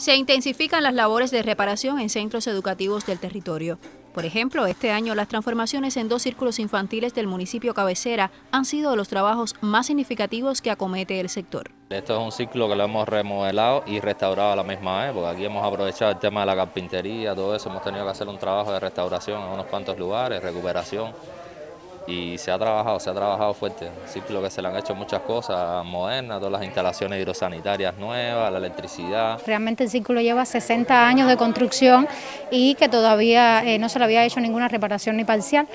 Se intensifican las labores de reparación en centros educativos del territorio. Por ejemplo, este año las transformaciones en dos círculos infantiles del municipio cabecera han sido los trabajos más significativos que acomete el sector. Esto es un ciclo que lo hemos remodelado y restaurado a la misma vez, porque aquí hemos aprovechado el tema de la carpintería, todo eso, hemos tenido que hacer un trabajo de restauración en unos cuantos lugares, recuperación y se ha trabajado, se ha trabajado fuerte. Ciclo que se le han hecho muchas cosas modernas, todas las instalaciones hidrosanitarias nuevas, la electricidad. Realmente el círculo lleva 60 años de construcción y que todavía eh, no se le había hecho ninguna reparación ni parcial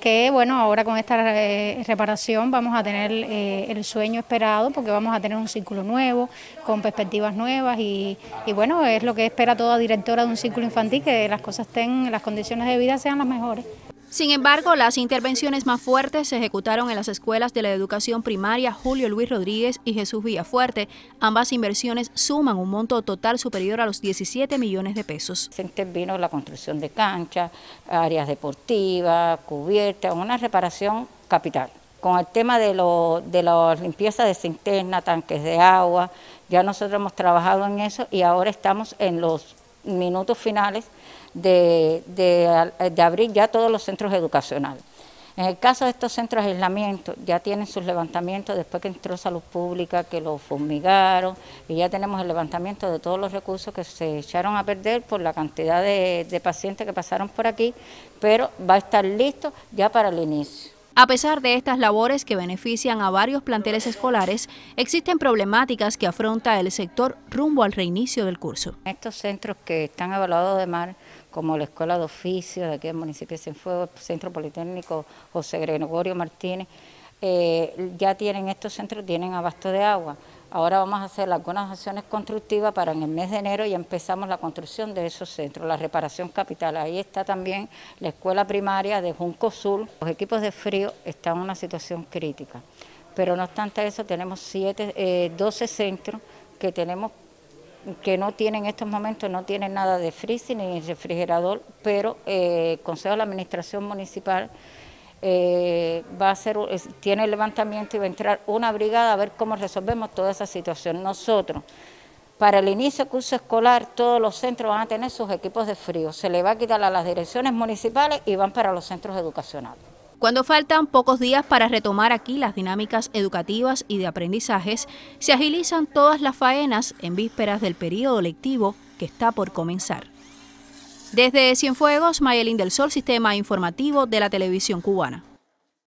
que bueno, ahora con esta eh, reparación vamos a tener eh, el sueño esperado porque vamos a tener un círculo nuevo, con perspectivas nuevas y, y, bueno, es lo que espera toda directora de un círculo infantil, que las cosas estén, las condiciones de vida sean las mejores. Sin embargo, las intervenciones más fuertes se ejecutaron en las escuelas de la educación primaria Julio Luis Rodríguez y Jesús Villafuerte. Ambas inversiones suman un monto total superior a los 17 millones de pesos. Se intervino la construcción de canchas, áreas deportivas, cubiertas, una reparación capital. Con el tema de, lo, de la limpieza de cisterna, tanques de agua, ya nosotros hemos trabajado en eso y ahora estamos en los minutos finales de, de, abrir ya todos los centros educacionales. En el caso de estos centros de aislamiento, ya tienen sus levantamientos después que entró salud pública, que los fumigaron, y ya tenemos el levantamiento de todos los recursos que se echaron a perder por la cantidad de, de pacientes que pasaron por aquí, pero va a estar listo ya para el inicio. A pesar de estas labores que benefician a varios planteles escolares, existen problemáticas que afronta el sector rumbo al reinicio del curso. Estos centros que están evaluados de mar, como la Escuela de Oficio de aquí del municipio de Cienfuegos, Centro Politécnico José Gregorio Martínez, eh, ya tienen estos centros, tienen abasto de agua. Ahora vamos a hacer algunas acciones constructivas para en el mes de enero y empezamos la construcción de esos centros, la reparación capital. Ahí está también la escuela primaria de Junco Sur. Los equipos de frío están en una situación crítica, pero no obstante eso tenemos siete, 12 eh, centros que tenemos que no tienen en estos momentos, no tienen nada de freezer ni refrigerador, pero eh, el Consejo de la Administración Municipal eh, va a hacer, tiene levantamiento y va a entrar una brigada a ver cómo resolvemos toda esa situación. Nosotros, para el inicio del curso escolar, todos los centros van a tener sus equipos de frío. Se le va a quitar a las direcciones municipales y van para los centros educacionales. Cuando faltan pocos días para retomar aquí las dinámicas educativas y de aprendizajes, se agilizan todas las faenas en vísperas del periodo lectivo que está por comenzar. Desde Cienfuegos, Mayelín del Sol, Sistema Informativo de la Televisión Cubana.